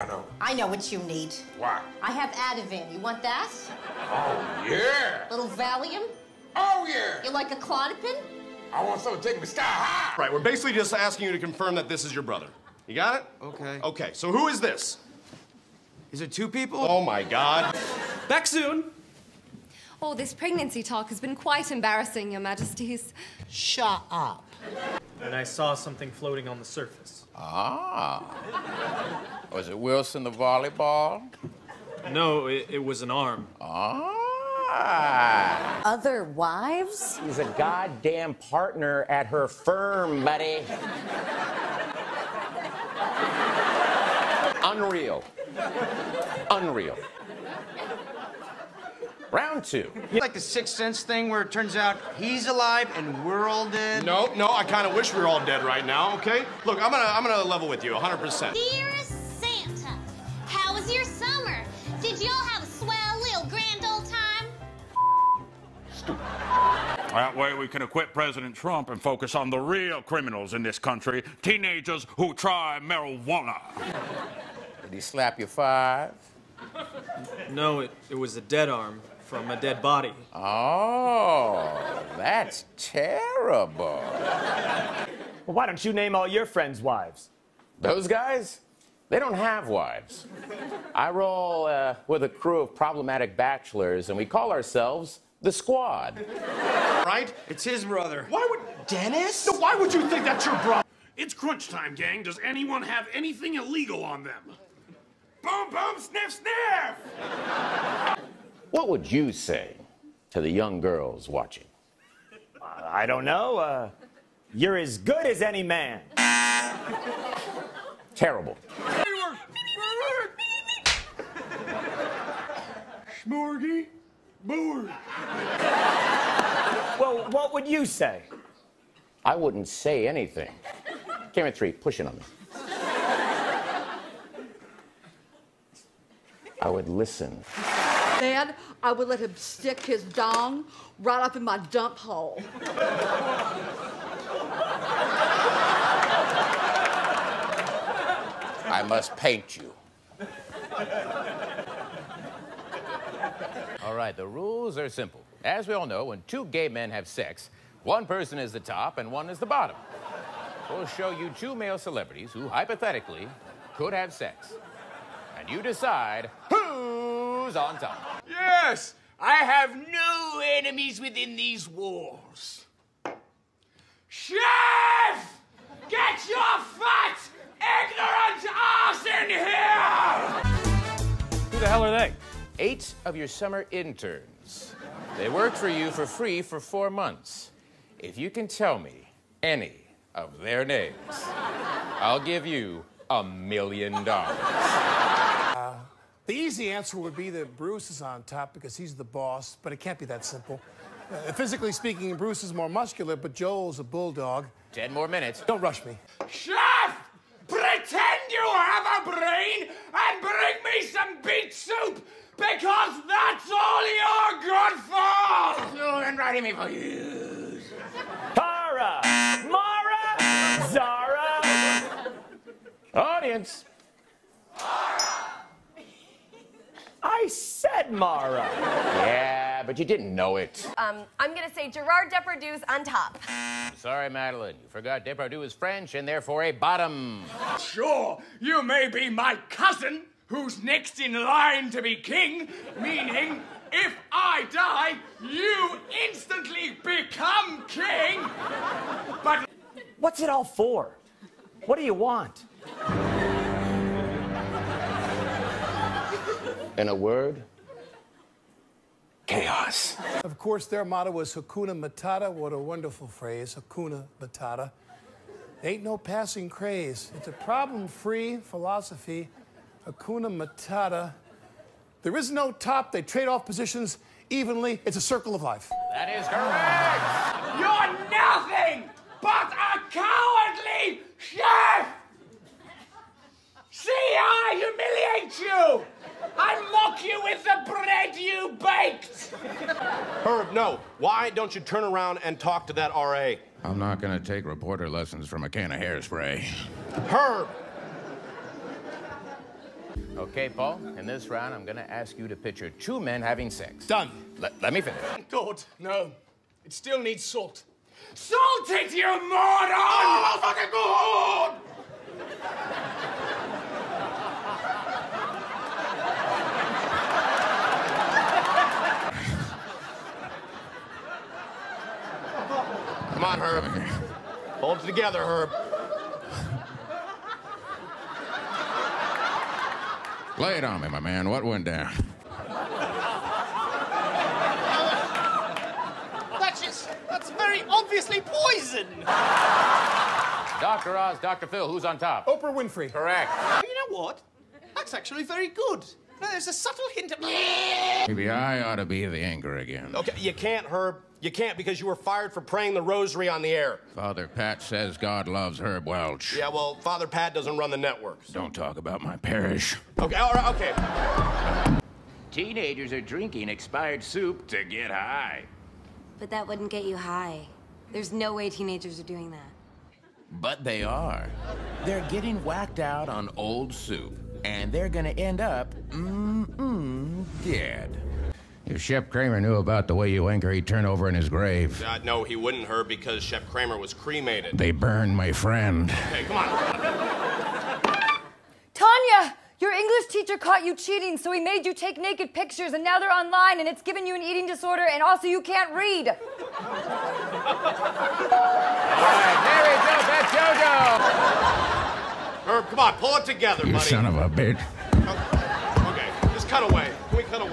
I know. I know what you need. What? I have Ativan. You want that? Oh, yeah. Little Valium? Oh, yeah. You like a Klonopin? I want someone to take me sky high. Right, we're basically just asking you to confirm that this is your brother. You got it? Okay. Okay, so who is this? Is it two people? Oh my god. Back soon. Oh, this pregnancy talk has been quite embarrassing, Your Majesties. Shut up. And I saw something floating on the surface. Ah. Was it Wilson the volleyball? No, it, it was an arm. Ah. Other wives? He's a goddamn partner at her firm, buddy. Unreal. Unreal. Round two. Like the Sixth Sense thing where it turns out he's alive and we're all dead? No, no, I kind of wish we were all dead right now, okay? Look, I'm gonna, I'm gonna level with you, 100%. Dearest Santa, how was your summer? Did y'all have a swell little grand old time? Stupid. That way we can acquit President Trump and focus on the real criminals in this country teenagers who try marijuana. Did he slap you five? No, it, it was a dead arm from a dead body. Oh, that's terrible. Well, why don't you name all your friends' wives? Those guys, they don't have wives. I roll uh, with a crew of problematic bachelors, and we call ourselves the Squad. Right? It's his brother. Why would Dennis? No, why would you think that's your brother? It's crunch time, gang. Does anyone have anything illegal on them? Boom, boom, sniff, sniff! What would you say to the young girls watching? I don't know. Uh, you're as good as any man. Terrible. Smorgy, board. Well, what would you say? I wouldn't say anything. Camera three, push it on me. I would listen. Then I would let him stick his dong right up in my dump hole. I must paint you. All right, the rules are simple. As we all know, when two gay men have sex, one person is the top and one is the bottom. We'll show you two male celebrities who hypothetically could have sex. And you decide who's on top. Yes, I have no enemies within these walls. Chef! Get your fat, ignorant ass in here! Who the hell are they? Eight of your summer interns. They worked for you for free for four months. If you can tell me any of their names, I'll give you a million dollars. The easy answer would be that Bruce is on top because he's the boss, but it can't be that simple. Uh, physically speaking, Bruce is more muscular, but Joel's a bulldog. Ten more minutes. Don't rush me. Chef! Pretend you have a brain and bring me some beet soup because that's all you're good for! You're writing me for you. Tara! Mara! Zara! Audience. I said Mara. Yeah, but you didn't know it. Um, I'm gonna say Gerard Depardieu's on top. Sorry, Madeline. You forgot Depardieu is French and therefore a bottom. Sure, you may be my cousin, who's next in line to be king, meaning if I die, you instantly become king. But What's it all for? What do you want? In a word, chaos. Of course, their motto was Hakuna Matata. What a wonderful phrase, Hakuna Matata. Ain't no passing craze. It's a problem-free philosophy. Hakuna Matata. There is no top. They trade off positions evenly. It's a circle of life. That is correct. you're nothing but a cowardly chef! See how I humiliate you! I mock you with the bread you baked! Herb, no. Why don't you turn around and talk to that RA? I'm not gonna take reporter lessons from a can of hairspray. Herb! Okay, Paul, in this round, I'm gonna ask you to picture two men having sex. Done. Let, let me finish. God, no. It still needs salt. Salt it, you moron! Oh, fucking good! Come on, Herb. Hold it together, Herb. Lay it on me, my man. What went down? That's just, that's very obviously poison. Dr. Oz, Dr. Phil, who's on top? Oprah Winfrey. Correct. You know what? That's actually very good. No, there's a subtle hint of. Maybe I ought to be the anchor again. Okay, you can't, Herb. You can't because you were fired for praying the rosary on the air. Father Pat says God loves Herb Welch. Yeah, well, Father Pat doesn't run the networks. Don't talk about my parish. Okay, all right, okay. Teenagers are drinking expired soup to get high. But that wouldn't get you high. There's no way teenagers are doing that. But they are. They're getting whacked out on old soup, and they're gonna end up, mm-mm, dead. If Shep Kramer knew about the way you anchor, he'd turn over in his grave. Uh, no, he wouldn't, Herb, because Shep Kramer was cremated. They burned my friend. Okay, come on. Tanya, your English teacher caught you cheating, so he made you take naked pictures, and now they're online, and it's given you an eating disorder, and also you can't read. All right, there we go. That's JoJo. Herb, come on, pull it together, You buddy. son of a bitch. Okay, just cut away. Can we cut away?